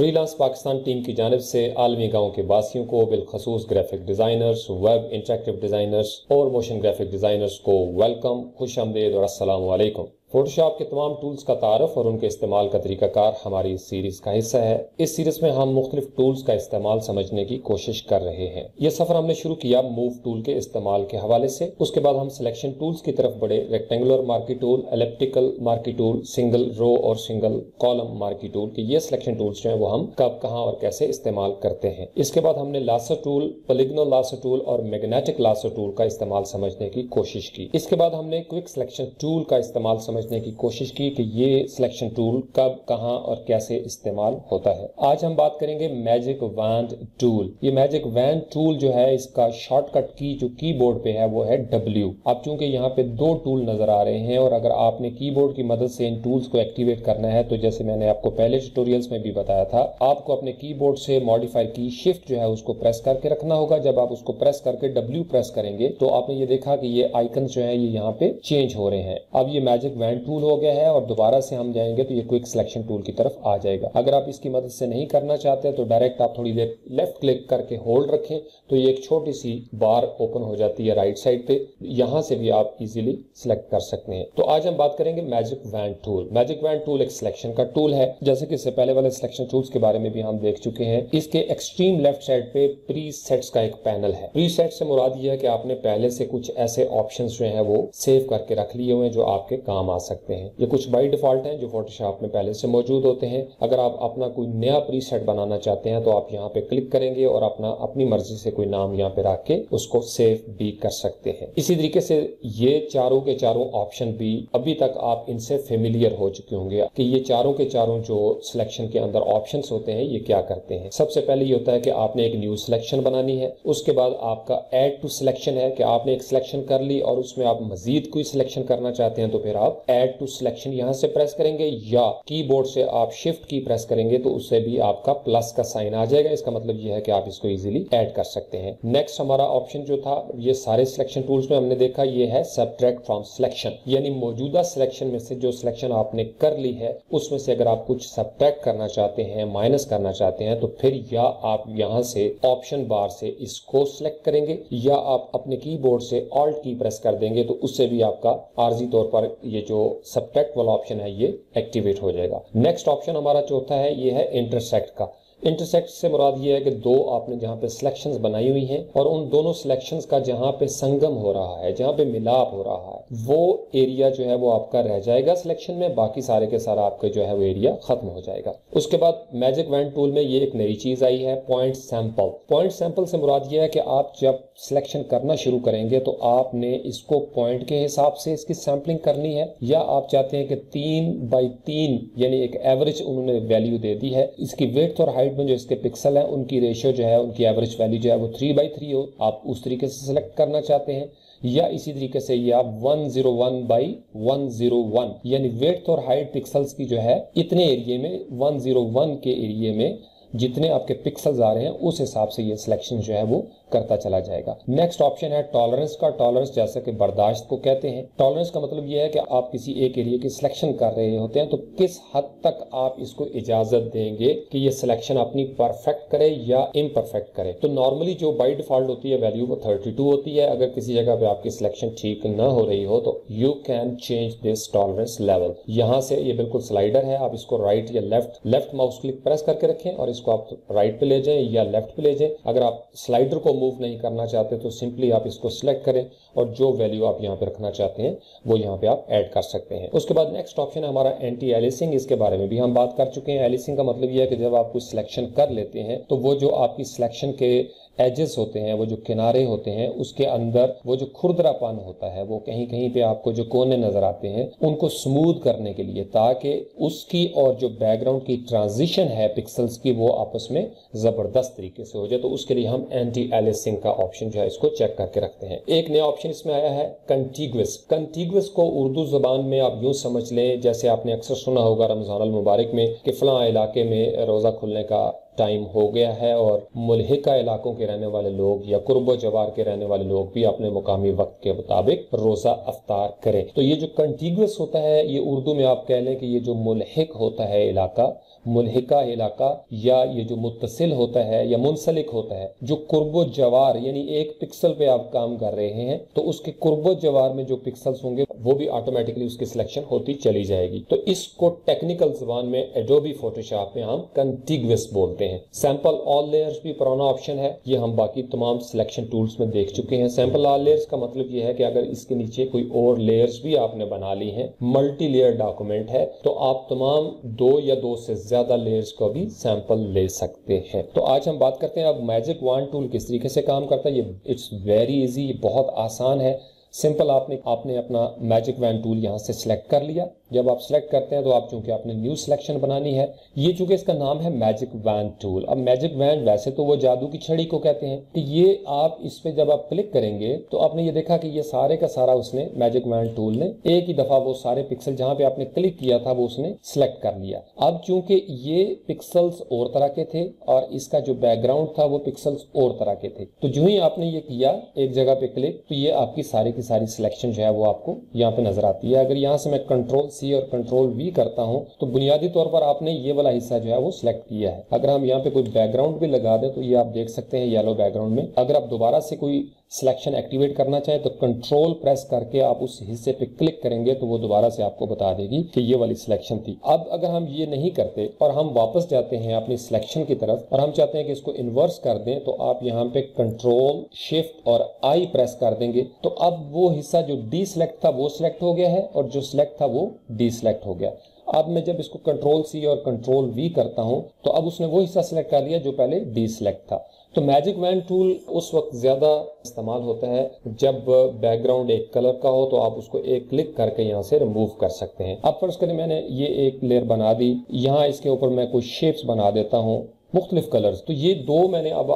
Free lance Pakistan team کی جانب سے عالمی گاؤں کے باسیوں کو بالخصوص graphic designers, web interactive designers اور موشن گرافک ڈیزائنرز کو ویلکم، خوش آمدید اور السلام علیکم۔ فوٹوشاپ کے تمام ٹولز کا تعارف اور ان کے استعمال کا طریقہ کار ہماری اس سیریز کا حصہ ہے۔ اس سیریز میں ہم مختلف ٹولز کا استعمال سمجھنے کی کوشش کر رہے ہیں۔ یہ سفر ہم نے شروع کیا موو ٹول کے استعمال کے حوالے سے۔ اس کے بعد ہم سلیکشن ٹولز کی طرف بڑے rectangular marquee tool, elliptical marquee tool, single row اور سنگل کالم مارکی ٹول کہ یہ سلیکشن ٹولز جو ہیں وہ ہم کب، کہاں اور کیسے استعمال کرتے ہیں۔ اس کے بعد ہم نے lasso tool, polygonal lasso tool اور میگنیٹک لاسر ٹول کا استعمال سمجھنے کی کوشش کی۔ اس کے بعد ہم نے کوئک سلیکشن ٹول کا استعمال سمجھنے کی کوشش کی کہ یہ سلیکشن ٹول کب، کہاں اور کیسے استعمال ہوتا ہے۔ آج ہم بات کریں گے میجک وینڈ ٹول یہ میجک وینڈ ٹول جو ہے، اس کا شارٹ کٹ کی جو کی بورڈ پہ ہے، وہ ہے ڈبلیو اب چونکہ یہاں پہ دو ٹول نظر آ رہے ہیں اور اگر آپ نے کی بورڈ کی مدد سے ان ٹولز کو ایکٹیویٹ کرنا ہے، تو جیسے میں نے آپ کو پہلے ٹیوٹوریلز میں بھی بتایا تھا، آپ کو اپنے کی بورڈ سے ماڈیفائر کی شفٹ جو ہے، اس کو پریس کر کے رکھنا ہوگا۔ جب آپ اس کو پریس کر کے ڈبلیو پریس کریں گے، تو آپ نے یہ دیکھا کہ یہ آئکنز جو ہیں، یہ یہاں پہ چینج ہو رہے ہیں۔ اب یہ میجک وینڈ ٹول ہو گیا ہے اور دوبارہ سے ہم جائیں گے تو یہ کوئک سلیکشن ٹول کی طرف آ جائے گا۔ اگر آپ اس کی مدد سے نہیں کرنا چاہتے تو ڈائریکٹ آپ تھوڑی دیر لیفٹ کلک کر کے ہولڈ رکھیں تو یہ ایک چھوٹی سی بار اوپن ہو جاتی ہے رائٹ سائڈ پہ۔ یہاں سے بھی آپ ایزیلی سلیکٹ کر سکتے ہیں۔ تو آج ہم بات کریں گے magic wand tool magic wand tool ایک سلیکشن کا ٹول ہے۔ جیسے کہ اس سے پہلے والے سلیکشن ٹولز کے بارے میں بھی ہم دیکھ چکے ہیں۔ اس کے ایکسٹریم لیفٹ سائڈ پہ پری سیٹس کا ایک پینل ہے۔ پری سیٹ سے مراد یہ ہے کہ آپ نے پہلے سے کچھ ایسے آپشنز جو ہیں وہ سیو کر کے رکھ لیے ہوئے ہیں جو آپ کے کام آ سکتے ہیں۔ یہ کچھ بائی ڈیفالٹ ہیں جو فوٹو شاپ میں پہلے سے موجود ہوتے ہیں۔ اگر آپ اپنا کوئی نیا پری سیٹ بنانا چاہتے ہیں تو آپ یہاں پہ کلک کریں گے اور اپنا اپنی مرضی سے کوئی نام یہاں پہ رکھ کے اس کو سیو بھی کر سکتے ہیں۔ اسی طریقے سے یہ چاروں کے چاروں آپشن بھی ابھی تک آپ ان سے فیملیئر ہو چکے ہوں گے کہ یہ چاروں کے چاروں جو سلیکشن کے اندر آپشنز ہوتے ہیں یہ کیا کرتے ہیں۔ سب سے پہلے یہ ہوتا ہے کہ آپ نے ایک نیو سلیکشن بنانی ہے۔ اس کے بعد آپ کا ایڈ ٹو سلیکشن ہے کہ آپ نے ایک سلیکشن کر لی اور اس میں آپ مزید کوئی سلیکشن کرنا چاہتے ہیں تو پھر آپ ایڈ ٹو سلیکشن یہاں سے پریس کریں گے یا کی بورڈ سے آپ شفٹ کی پریس کریں گے تو اس سے بھی آپ کا پلس کا سائن آ جائے گا۔ اس کا مطلب یہ ہے کہ آپ اس کو ایزیلی ایڈ کر سکتے ہیں۔ نیکسٹ ہمارا آپشن جو تھا، یہ سارے سلیکشن ٹولز میں ہم نے دیکھا، یہ ہے سبٹریکٹ فرام سلیکشن یعنی موجودہ سلیکشن میں سے جو سلیکشن آپ نے کر لی ہے، اس میں سے اگر آپ کچھ سبٹریکٹ کرنا چاہتے ہیں مائنس کرنا چاہتے ہیں، تو پھر یا آپ یہاں سے آپشن بار سے اس کو سلیکٹ کریں گے یا آپ اپنے کی بورڈ سے آلٹ کی پریس کر دیں گے، تو اس سے بھی آپ کا عارضی طور پر یہ جو سبٹریکٹ والا آپشن ہے یہ ایکٹیویٹ ہو جائے گا. نیکسٹ آپشن ہمارا چوتھا ہے، یہ ہے انٹرسیکٹ کا. انٹرسیکٹ سے مراد یہ ہے کہ دو آپ نے جہاں پہ سلیکشنز بنائی ہوئی ہیں اور ان دونوں سلیکشنز کا جہاں پہ سنگم ہو رہا ہے، جہاں پہ ملاپ ہو رہا ہے، وہ ایریا جو ہے وہ آپ کا رہ جائے گا سلیکشن میں، باقی سارے کے سارا آپ کا جو ہے وہ ایریا ختم ہو جائے گا۔ اس کے بعد میجک وینڈ ٹول میں یہ ایک نئی چیز آئی ہے پوائنٹ سیمپل پوائنٹ سیمپل سے مراد یہ ہے کہ آپ جب سلیکشن کرنا شروع کریں گے تو آپ نے اس کو پوائنٹ کے حساب سے اس کی سیمپلنگ کرنی ہے، یا آپ چاہتے ہیں کہ تین بائی تین یعنی ایک ایوریج انہوں نے ویلیو دے دی ہے، اس کی ویٹ اور ہائٹ میں جو اس کے پکسل ہیں، ان کی ریشو جو ہے، ان کی ایوریج ویلی جو ہے وہ 3 بائی 3 ہو۔ آپ اس طریقے سے سلیکٹ کرنا چاہتے ہیں یا اسی طریقے سے یہ آپ one zero one by one zero one یعنی ویٹ اور ہائٹ پکسلز کی جو ہے اتنے ایریے میں ون زیرو ون کے ایریے میں جتنے آپ کے پکسلز آ رہے ہیں، اس حساب سے یہ سلیکشن جو ہے وہ کرتا چلا جائے گا۔ نیکسٹ آپشن ہے ٹالرنس کا۔ ٹالرنس جیسا کہ برداشت کو کہتے ہیں۔ ٹالرنس کا مطلب یہ ہے کہ آپ کسی ایک ایریا کی سلیکشن کر رہے ہوتے ہیں تو کس حد تک آپ اس کو اجازت دیں گے کہ یہ سلیکشن اپنی پرفیکٹ کرے یا امپرفیکٹ کرے؟ تو نارملی جو بائی ڈیفالٹ ہوتی ہے ویلیو وہ 32 ہوتی ہے۔ اگر کسی جگہ پہ آپ کی سلیکشن ٹھیک نہ ہو رہی ہو تو you can change this tolerance level یہاں سے یہ بالکل سلائڈر ہے۔ آپ اس کو رائٹ یا left left mouse click press کر کے رکھیں اور اس کو آپ رائٹ پہ لے جائیں یا لیفٹ پہ لے جائیں۔ اگر آپ سلائڈر کو موو نہیں کرنا چاہتے تو سمپلی آپ اس کو سلیکٹ کریں اور جو ویلیو آپ یہاں پہ رکھنا چاہتے ہیں وہ یہاں پہ آپ ایڈ کر سکتے ہیں۔ اس کے بعد نیکسٹ آپشن ہے ہمارا اینٹی ایلیسنگ اس کے بارے میں بھی ہم بات کر چکے ہیں۔ ایلیسنگ کا مطلب یہ ہے کہ جب آپ کوئی سلیکشن کر لیتے ہیں تو وہ جو آپ کی سلیکشن کے ایجز ہوتے ہیں، وہ جو کنارے ہوتے ہیں، اس کے اندر وہ جو کھردرا پان ہوتا ہے، وہ کہیں کہیں پہ آپ کو جو کونے نظر آتے ہیں، ان کو سموتھ کرنے کے لیے تاکہ اس کی اور جو بیک گراؤنڈ کی ٹرانزیشن ہے پکسلز کی، وہ آپس میں زبردست طریقے سے ہو جائے۔ تو اس کے لیے ہم اینٹی ایلیسنگ کا آپشن جو ہے، اس کو چیک کر کے رکھتے ہیں۔ ایک نیا آپشن اس میں آیا ہے کنٹیگوس کنٹیگوس کو اردو زبان میں آپ یوں سمجھ لیں، جیسے آپ نے اکثر سنا ہوگا رمضان المبارک میں، کہ فلاں علاقے میں روزہ کھلنے کا ٹائم ہو گیا ہے اور ملحقہ علاقوں کے رہنے والے لوگ یا قرب و جوار کے رہنے والے لوگ بھی اپنے مقامی وقت کے مطابق روزہ افطار کریں۔ تو یہ جو کنٹیگوس ہوتا ہے، یہ اردو میں آپ کہہ لیں کہ یہ جو ملحق ہوتا ہے علاقہ ملحقہ علاقہ یا یہ جو متصل ہوتا ہے یا منسلک ہوتا ہے، جو قرب و جوار یعنی ایک پکسل پہ آپ کام کر رہے ہیں، تو اس کے قرب و جوار میں جو پکسلز ہوں گے، وہ بھی آٹومیٹکلی اس کی سلیکشن ہوتی چلی جائے گی۔ تو اس کو ٹیکنیکل زبان میں ایڈوبی فوٹوشاپ میں ہم کنٹیگوس بولتے ہیں۔ سیمپل آل لیئرز بھی پرانا آپشن ہے۔ یہ ہم باقی تمام سلیکشن ٹولز میں دیکھ چکے ہیں۔ سیمپل آل لیئرز کا مطلب یہ ہے کہ اگر اس کے نیچے کوئی اور لیئرز بھی آپ نے بنا لی ہیں ملٹی لیئر ڈاکومنٹ ہے، تو آپ تمام دو یا دو سے زیادہ لیئرز کو بھی سیمپل لے سکتے ہیں۔ تو آج ہم بات کرتے ہیں اب میجک وان ٹول کس طریقے سے کام کرتا ہے؟ یہ اٹس ویری ایزی یہ بہت آسان ہے۔ سمپل آپ نے آپ نے اپنا میجک وین ٹول یہاں سے سلیکٹ کر لیا جب آپ سلیکٹ کرتے ہیں تو آپ چونکہ آپ نے نیو سلیکشن بنانی ہے یہ چونکہ اس کا نام ہے میجک وین ٹول اب میجک وین ویسے تو وہ جادو کی چھڑی کو کہتے ہیں کہ یہ آپ اس پہ جب آپ کلک کریں گے تو آپ نے یہ دیکھا کہ یہ سارے کا سارا اس نے میجک وین ٹول نے ایک ہی دفعہ وہ سارے پکسل جہاں پہ آپ نے کلک کیا تھا وہ اس نے سلیکٹ کر لیا اب چونکہ یہ پکسلز اور طرح کے تھے اور اس کا جو بیک گراؤنڈ تھا وہ پکسلز اور طرح کے تھے تو جو ہی آپ نے یہ کیا ایک جگہ پہ کلک تو یہ آپ کی ساری کی ساری سلیکشن جو ہے وہ آپ کو یہاں پہ نظر آتی ہے۔ اگر یہاں سے میں کنٹرول سی اور کنٹرول وی کرتا ہوں، تو بنیادی طور پر آپ نے یہ والا حصہ جو ہے وہ سلیکٹ کیا ہے۔ اگر ہم یہاں پہ کوئی بیک گراؤنڈ بھی لگا دیں تو یہ آپ دیکھ سکتے ہیں یلو بیک گراؤنڈ میں۔ اگر آپ دوبارہ سے کوئی سلیکشن ایکٹیویٹ کرنا چاہیں تو کنٹرول پریس کر کے آپ اس حصے پہ کلک کریں گے تو وہ دوبارہ سے آپ کو بتا دے گی کہ یہ والی سلیکشن تھی۔ اب اگر ہم یہ نہیں کرتے اور ہم واپس جاتے ہیں اپنی سلیکشن کی طرف اور ہم چاہتے ہیں کہ اس کو انورس کر دیں تو آپ یہاں پہ کنٹرول شفٹ اور آئی پریس کر دیں گے۔ تو اب وہ حصہ جو ڈی سلیکٹ تھا وہ سلیکٹ ہو گیا ہے اور جو سلیکٹ تھا وہ ڈی سلیکٹ ہو گیا۔ اب میں جب اس کو کنٹرول سی اور کنٹرول وی کرتا ہوں تو اب اس نے وہ حصہ سلیکٹ کر لیا جو پہلے ڈی سلیکٹ تھا۔ تو میجک وین ٹول اس وقت زیادہ استعمال ہوتا ہے جب بیک گراؤنڈ ایک کلر کا ہو تو آپ اس کو ایک کلک کر کے یہاں سے ریموو کر سکتے ہیں۔ اب فرض کریں میں نے یہ ایک لیئر بنا دی، یہاں اس کے اوپر میں کوئی شیپس بنا دیتا ہوں مختلف کلرز تو یہ دو میں نے اب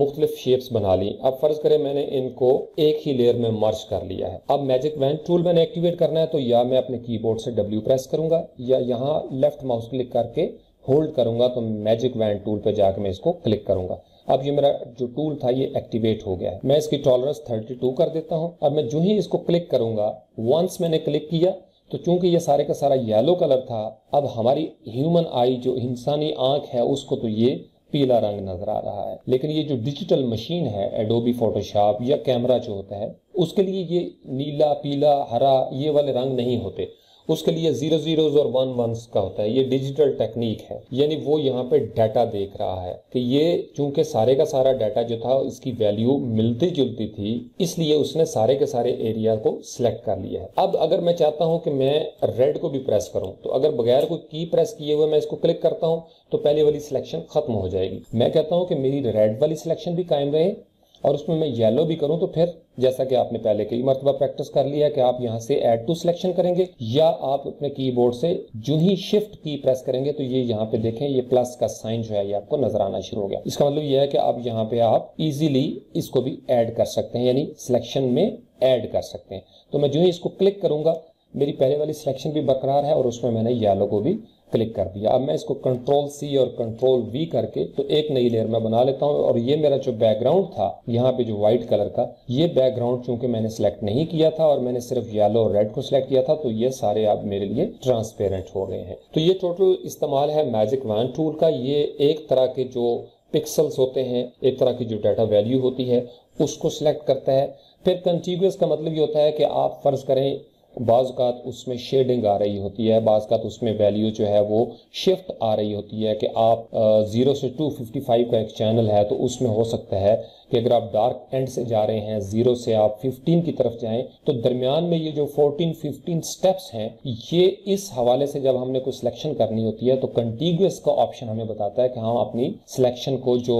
مختلف شیپس بنا لی۔ اب فرض کریں میں نے ان کو ایک ہی لیئر میں مرچ کر لیا ہے۔ اب میجک وین ٹول میں نے ایکٹیویٹ کرنا ہے تو یا میں اپنے کی بورڈ سے ڈبلیو پریس کروں گا یا یہاں لیفٹ ماؤس کلک کر کے ہولڈ کروں گا تو میجک وین ٹول پہ جا کے میں اس کو کلک کروں گا۔ اب یہ میرا جو ٹول تھا یہ ایکٹیویٹ ہو گیا ہے۔ میں اس کی ٹالرنس 32 کر دیتا ہوں۔ اب میں جو ہی اس کو کلک کروں گا ونس میں نے کلک کیا، تو چونکہ یہ سارے کا سارا یلو کلر تھا، اب ہماری ہیومن آئی جو انسانی آنکھ ہے، اس کو تو یہ پیلا رنگ نظر آ رہا ہے۔ لیکن یہ جو ڈیجیٹل مشین ہے ایڈوبی فوٹو شاپ یا کیمرہ جو ہوتا ہے، اس کے لیے یہ نیلا، پیلا، ہرا، یہ والے رنگ نہیں ہوتے۔ اس کے لیے زیرو زیروز اور ون ونس کا ہوتا ہے، یہ ڈیجیٹل ٹیکنیک ہے۔ یعنی وہ یہاں پہ ڈیٹا دیکھ رہا ہے کہ یہ چونکہ سارے کا سارا ڈیٹا جو تھا، اس کی ویلیو ملتی جلتی تھی، اس لیے اس نے سارے کے سارے ایریا کو سلیکٹ کر لیا ہے۔ اب اگر میں چاہتا ہوں کہ میں ریڈ کو بھی پریس کروں، تو اگر بغیر کوئی کی پریس کیے ہوئے میں اس کو کلک کرتا ہوں، تو پہلے والی سلیکشن ختم ہو جائے گی۔ میں کہتا ہوں کہ میری ریڈ والی سلیکشن بھی قائم رہے۔ اور اس میں میں یلو بھی کروں تو پھر جیسا کہ آپ نے پہلے کئی مرتبہ پریکٹس کر لیا کہ آپ یہاں سے ایڈ ٹو سلیکشن کریں گے یا آپ اپنے کی بورڈ سے جو ہی شفٹ کی پریس کریں گے تو یہ یہاں پہ دیکھیں یہ پلس کا سائن جو ہے یہ آپ کو نظر آنا شروع ہو گیا۔ اس کا مطلب یہ ہے کہ آپ یہاں پہ آپ ایزیلی اس کو بھی ایڈ کر سکتے ہیں یعنی سلیکشن میں ایڈ کر سکتے ہیں۔ تو میں جو ہی اس کو کلک کروں گا، میری پہلے والی سلیکشن بھی برقرار ہے اور اس میں میں نے یالو کو بھی کلک کر دیا۔ اب میں اس کو کنٹرول سی اور کنٹرول وی کر کے تو ایک نئی لیئر میں بنا لیتا ہوں اور یہ میرا جو بیک گراؤنڈ تھا، یہاں پہ جو وائٹ کلر کا، یہ بیک گراؤنڈ چونکہ میں نے سلیکٹ نہیں کیا تھا اور میں نے صرف یلو اور ریڈ کو سلیکٹ کیا تھا، تو یہ سارے اب میرے لیے ٹرانسپیرنٹ ہو گئے ہیں۔ تو یہ ٹوٹل استعمال ہے میجک وین ٹول کا۔ یہ ایک طرح کے جو پکسلز ہوتے ہیں، ایک طرح کی جو ڈیٹا ویلیو ہوتی ہے، اس کو سلیکٹ کرتا ہے۔ پھر کنٹیگوس کا مطلب یہ ہوتا ہے کہ آپ فرض کریں بعض اوقات اس میں شیڈنگ آ رہی ہوتی ہے، بعض اوقات اس میں ویلیو جو ہے وہ شفٹ آ رہی ہوتی ہے کہ آپ زیرو سے ٹو ففٹی فائیو کا ایک چینل ہے تو اس میں ہو سکتا ہے کہ اگر آپ ڈارک اینڈ سے جا رہے ہیں زیرو سے آپ ففٹین کی طرف جائیں تو درمیان میں یہ جو فورٹین ففٹین سٹیپس ہیں، یہ اس حوالے سے جب ہم نے کوئی سلیکشن کرنی ہوتی ہے تو کنٹیگوس کا آپشن ہمیں بتاتا ہے کہ ہم اپنی سلیکشن کو جو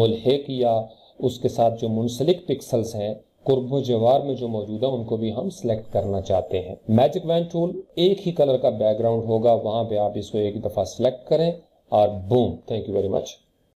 ملحق یا اس کے ساتھ جو منسلک پکسلز ہیں قرب و جوار میں جو موجود ہے ان کو بھی ہم سلیکٹ کرنا چاہتے ہیں۔ میجک وین ٹول ایک ہی کلر کا بیک گراؤنڈ ہوگا، وہاں پہ آپ اس کو ایک دفعہ سلیکٹ کریں اور boom thank you very much